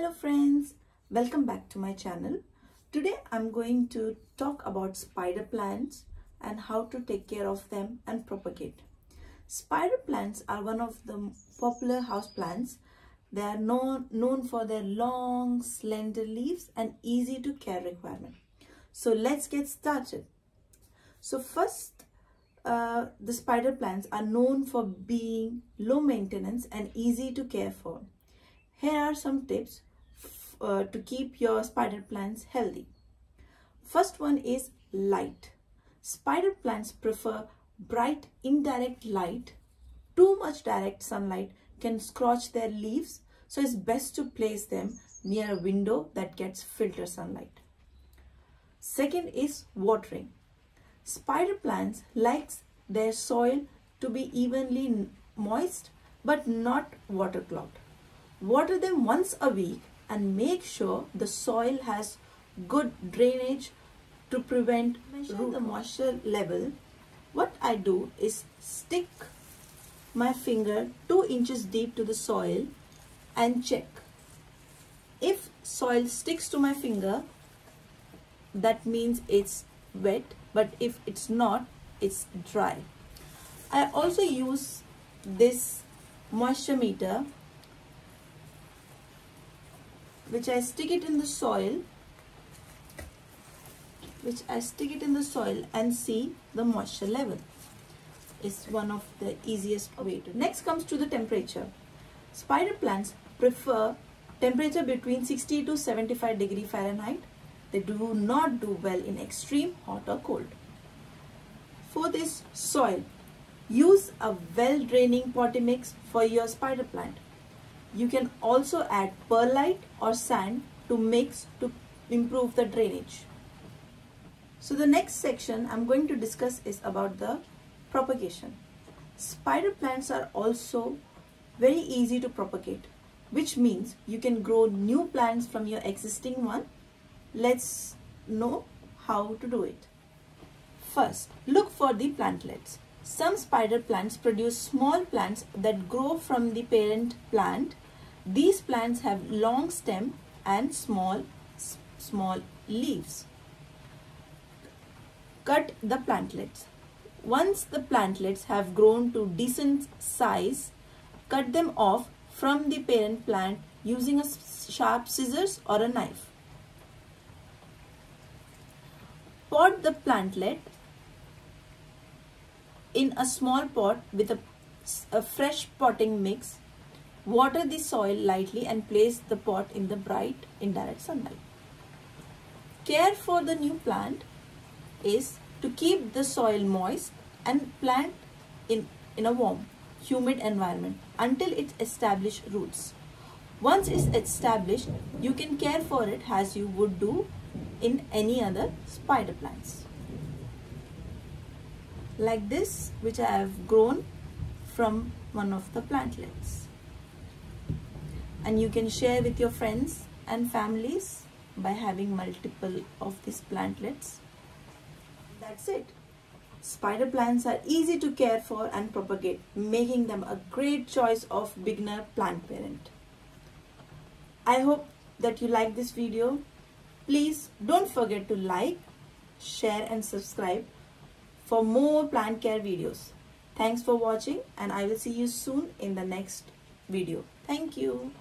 Hello friends, welcome back to my channel. Today I'm going to talk about spider plants and how to take care of them and propagate. Spider plants are one of the popular house plants. They are known, known for their long, slender leaves and easy to care requirement. So let's get started. So first, uh, the spider plants are known for being low maintenance and easy to care for. Here are some tips uh, to keep your spider plants healthy. First one is light. Spider plants prefer bright indirect light. Too much direct sunlight can scorch their leaves so it's best to place them near a window that gets filter sunlight. Second is watering. Spider plants likes their soil to be evenly moist but not waterlogged. Water them once a week and make sure the soil has good drainage to prevent measure the moisture level. What I do is stick my finger 2 inches deep to the soil and check. If soil sticks to my finger, that means it's wet, but if it's not, it's dry. I also use this moisture meter which I stick it in the soil which I stick it in the soil and see the moisture level. Is one of the easiest way to next comes to the temperature. Spider plants prefer temperature between 60 to 75 degree Fahrenheit. They do not do well in extreme hot or cold. For this soil use a well draining potting mix for your spider plant you can also add perlite or sand to mix to improve the drainage. So the next section I'm going to discuss is about the propagation. Spider plants are also very easy to propagate which means you can grow new plants from your existing one. Let's know how to do it. First, look for the plantlets. Some spider plants produce small plants that grow from the parent plant these plants have long stem and small, small leaves. Cut the plantlets. Once the plantlets have grown to decent size, cut them off from the parent plant using a sharp scissors or a knife. Pot the plantlet in a small pot with a, a fresh potting mix Water the soil lightly and place the pot in the bright indirect sunlight. Care for the new plant is to keep the soil moist and plant in, in a warm, humid environment until it establishes roots. Once it's established, you can care for it as you would do in any other spider plants. Like this, which I have grown from one of the plantlets and you can share with your friends and families by having multiple of these plantlets. That's it. Spider plants are easy to care for and propagate, making them a great choice of beginner plant parent. I hope that you like this video. Please don't forget to like, share and subscribe for more plant care videos. Thanks for watching and I will see you soon in the next video. Thank you.